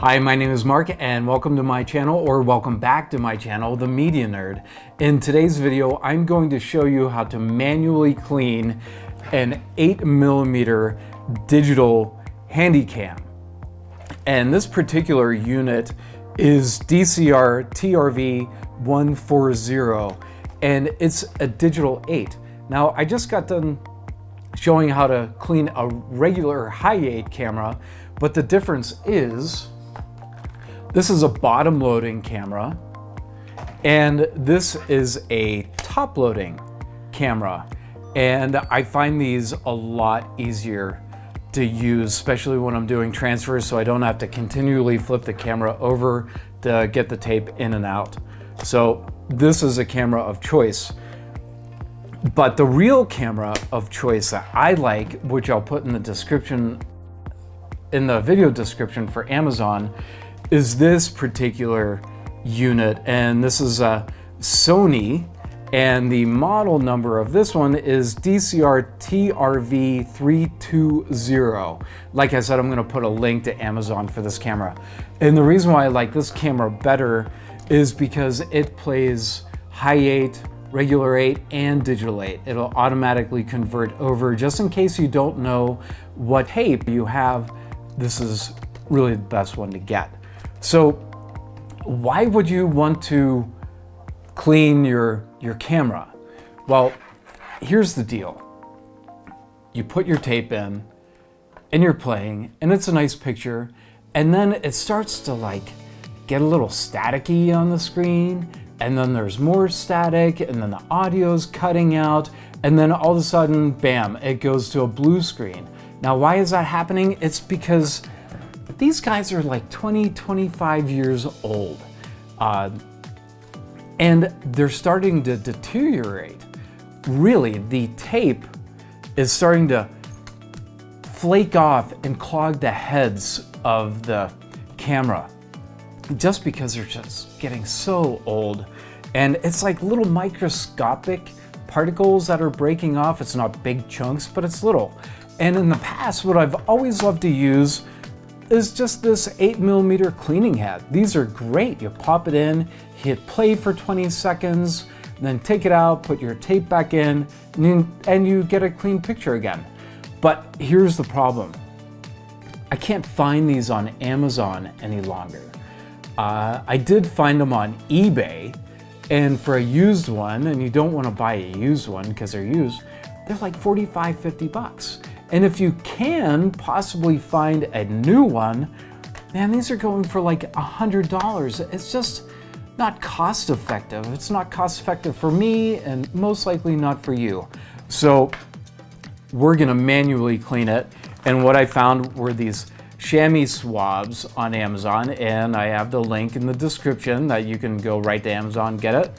Hi, my name is Mark and welcome to my channel or welcome back to my channel, The Media Nerd. In today's video, I'm going to show you how to manually clean an 8 millimeter digital handycam. And this particular unit is DCR TRV 140 and it's a digital 8. Now I just got done showing how to clean a regular Hi8 camera, but the difference is this is a bottom loading camera and this is a top loading camera. And I find these a lot easier to use, especially when I'm doing transfers so I don't have to continually flip the camera over to get the tape in and out. So this is a camera of choice. But the real camera of choice that I like, which I'll put in the description, in the video description for Amazon, is this particular unit. And this is a Sony, and the model number of this one is DCR TRV320. Like I said, I'm gonna put a link to Amazon for this camera. And the reason why I like this camera better is because it plays Hi8, regular 8, and digital 8. It'll automatically convert over just in case you don't know what tape you have. This is really the best one to get. So why would you want to clean your, your camera? Well, here's the deal. You put your tape in and you're playing and it's a nice picture and then it starts to like get a little staticky on the screen, and then there's more static, and then the audio's cutting out, and then all of a sudden, bam, it goes to a blue screen. Now, why is that happening? It's because these guys are like 20, 25 years old. Uh, and they're starting to deteriorate. Really, the tape is starting to flake off and clog the heads of the camera just because they're just getting so old. And it's like little microscopic particles that are breaking off. It's not big chunks, but it's little. And in the past, what I've always loved to use is just this 8 millimeter cleaning head. These are great. You pop it in, hit play for 20 seconds, then take it out, put your tape back in, and you, and you get a clean picture again. But here's the problem. I can't find these on Amazon any longer. Uh, I did find them on eBay, and for a used one, and you don't want to buy a used one because they're used, they're like 45, 50 bucks. And if you can possibly find a new one, man, these are going for like a $100. It's just not cost effective. It's not cost effective for me and most likely not for you. So we're gonna manually clean it. And what I found were these chamois swabs on Amazon, and I have the link in the description that you can go right to Amazon get it.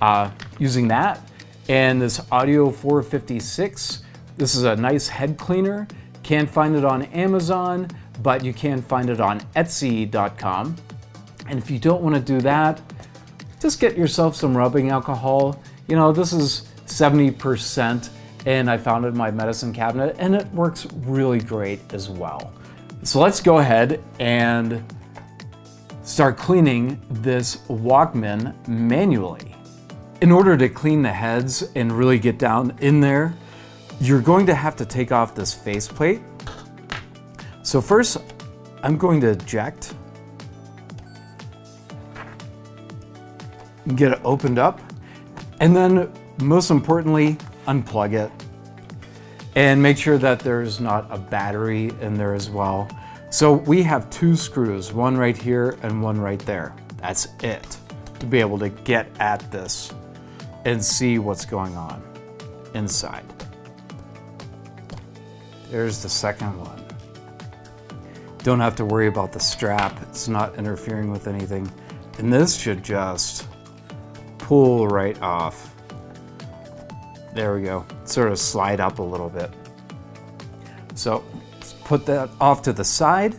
Uh, using that and this Audio 456. This is a nice head cleaner. Can't find it on Amazon, but you can find it on Etsy.com. And if you don't want to do that, just get yourself some rubbing alcohol. You know, this is 70% and I found it in my medicine cabinet and it works really great as well. So let's go ahead and start cleaning this Walkman manually. In order to clean the heads and really get down in there, you're going to have to take off this faceplate. So first, I'm going to eject, get it opened up, and then most importantly, unplug it and make sure that there's not a battery in there as well. So we have two screws, one right here and one right there. That's it to be able to get at this and see what's going on inside. There's the second one. Don't have to worry about the strap. It's not interfering with anything. And this should just pull right off. There we go. Sort of slide up a little bit. So let's put that off to the side.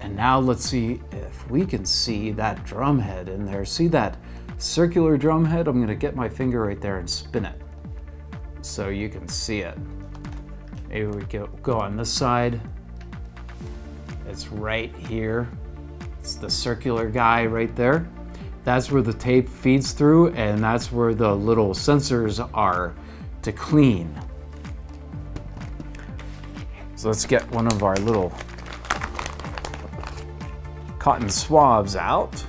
And now let's see if we can see that drum head in there. See that circular drum head? I'm gonna get my finger right there and spin it so you can see it. Maybe we go, go on this side. It's right here. It's the circular guy right there. That's where the tape feeds through and that's where the little sensors are to clean. So let's get one of our little cotton swabs out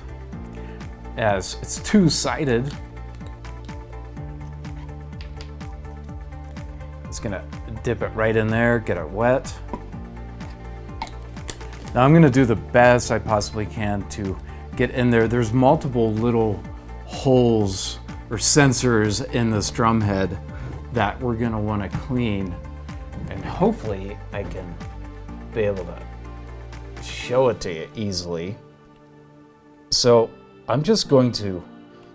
as it's two-sided. Gonna dip it right in there, get it wet. Now I'm gonna do the best I possibly can to get in there. There's multiple little holes or sensors in this drum head that we're gonna wanna clean. And hopefully I can be able to show it to you easily. So I'm just going to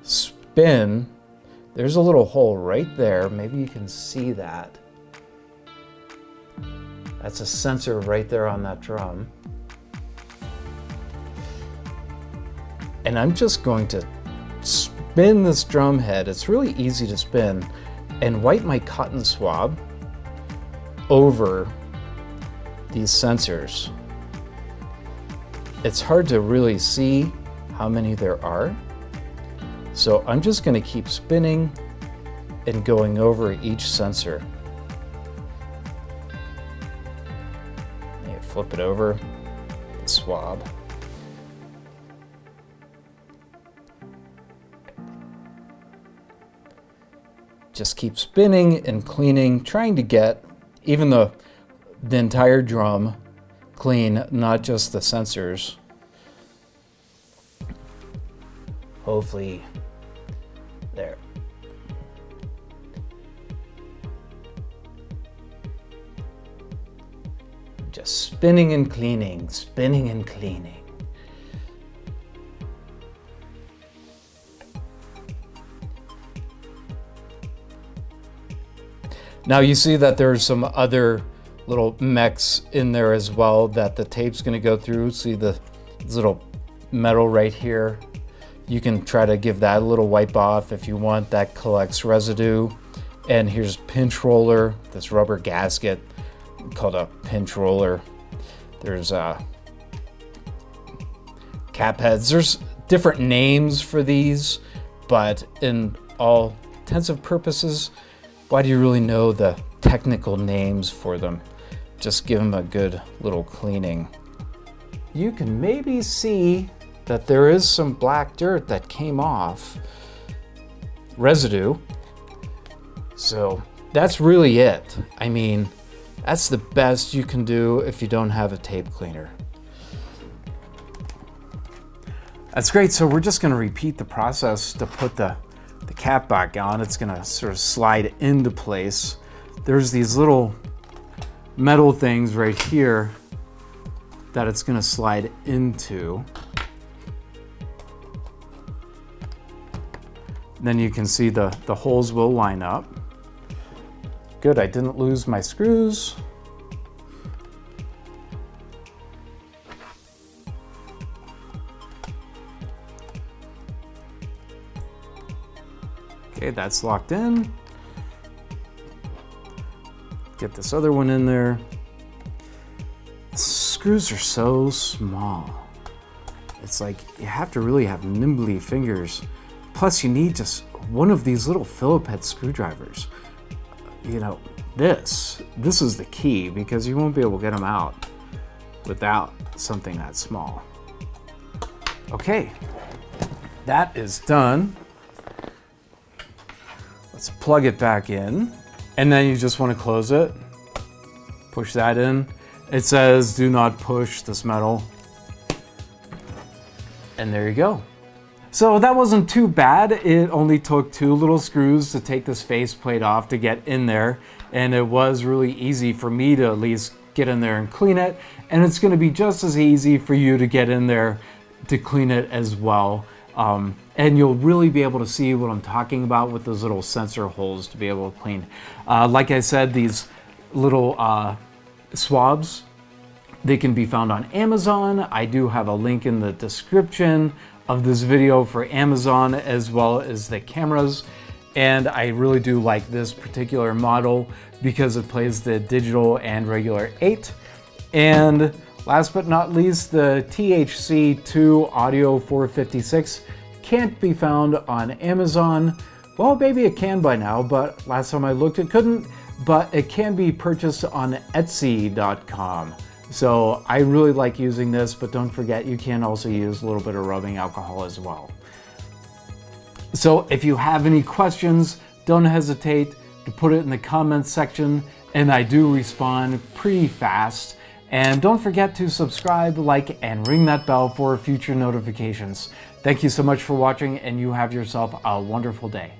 spin. There's a little hole right there. Maybe you can see that. That's a sensor right there on that drum. And I'm just going to spin this drum head. It's really easy to spin and wipe my cotton swab over these sensors. It's hard to really see how many there are. So I'm just going to keep spinning and going over each sensor. Flip it over, swab. Just keep spinning and cleaning, trying to get even the, the entire drum clean, not just the sensors. Hopefully, Just spinning and cleaning, spinning and cleaning. Now you see that there's some other little mechs in there as well that the tape's gonna go through. See the little metal right here. You can try to give that a little wipe off if you want. That collects residue. And here's pinch roller, this rubber gasket called a pinch roller. There's uh, cap heads. There's different names for these, but in all intents and purposes, why do you really know the technical names for them? Just give them a good little cleaning. You can maybe see that there is some black dirt that came off, residue. So that's really it. I mean, that's the best you can do if you don't have a tape cleaner. That's great. So we're just going to repeat the process to put the the cap back on, it's gonna sort of slide into place. There's these little metal things right here that it's gonna slide into. Then you can see the, the holes will line up. Good, I didn't lose my screws. Okay, that's locked in. Get this other one in there. The screws are so small. It's like you have to really have nimbly fingers. Plus you need just one of these little Phillip head screwdrivers. You know, this, this is the key because you won't be able to get them out without something that small. Okay, that is done. Let's plug it back in. And then you just want to close it. Push that in. It says do not push this metal. And there you go. So that wasn't too bad. It only took two little screws to take this faceplate off to get in there. And it was really easy for me to at least get in there and clean it. And it's gonna be just as easy for you to get in there to clean it as well. Um, and you'll really be able to see what I'm talking about with those little sensor holes to be able to clean. Uh, like I said, these little uh, swabs, they can be found on Amazon. I do have a link in the description of this video for Amazon as well as the cameras. And I really do like this particular model because it plays the digital and regular 8. And Last but not least, the THC2 Audio 456 can't be found on Amazon. Well, maybe it can by now, but last time I looked it couldn't, but it can be purchased on Etsy.com. So I really like using this, but don't forget you can also use a little bit of rubbing alcohol as well. So if you have any questions, don't hesitate to put it in the comments section and I do respond pretty fast. And don't forget to subscribe, like, and ring that bell for future notifications. Thank you so much for watching and you have yourself a wonderful day.